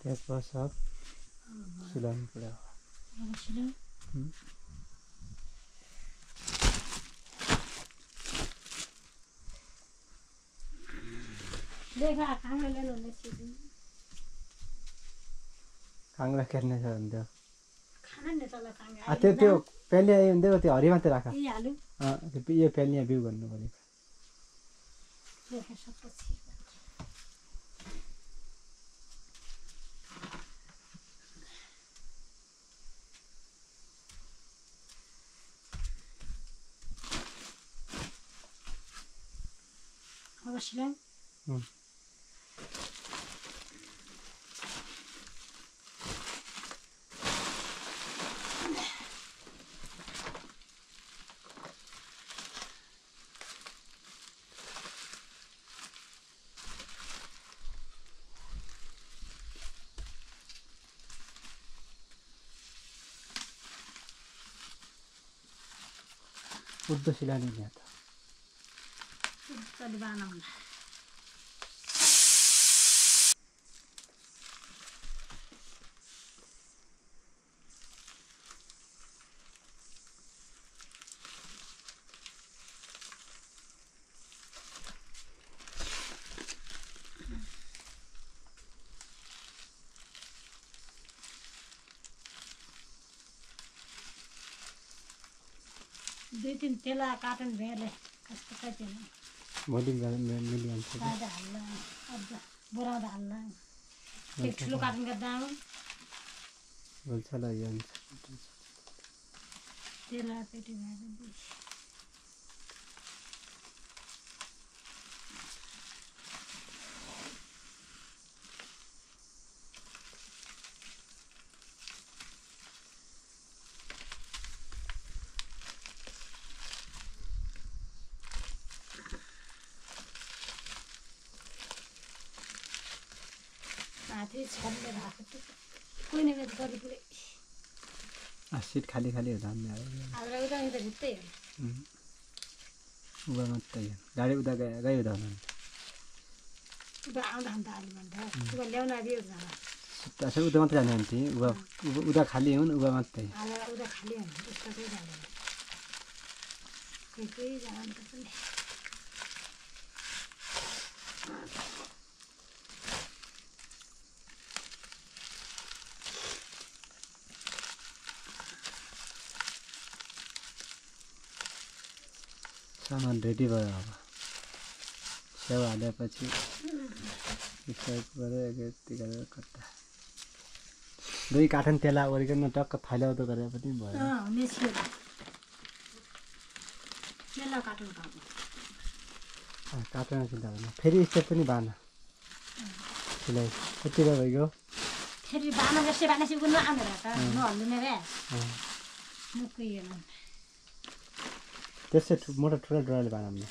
त्यसपछि सब सिलाउनु काङ्रा खेल्ने छ त्यो त्यो पेलिया हुन्थ्यो त्यो हरियो मात्रै राख। यी पेलिया बिउ गर्नु पऱ्यो देखा सब पछि अब सिलाऊ चलि बनाउन दुई तिन तेला काटन भेले कस्तो कति बोराउँदा हाल्ला एक ठुलो कार्टुनको दाम भुल्छ ल यो हुन्छ तेल पेटी। कोही न कोही पुरै। सिट खाली खाली हुँदा उता हो मात्रै। गाडी उता गए गइ हुँदा हुनुहुन्छ उता आउँदा अन्त हाल्नु भन्दा। उता ल्याउन उता मात्रै जाने हुन्थ्यो उभा उभा- उता खाली हुन् उभा मात्रै। उता खाली हुन्छ उता चाहिँ जाँदैन कोही कोही जान्छ पनि सामान रेडी भयो अब। स्याउ हालेपछि गरेर कता दुई काठन तेला ओरिकन टक्क फैलाउँदो गरेर पनि भयो। काटुन चिन्ता गर्नु। फेरि स्टेप पनि बान सिलाइ। यति भइगयो फेरि बाना जस्तै बाना सिक्नु नआमेर त। नहल्नु त्यस्तै मोटा ठुला डोराले बाँध्नु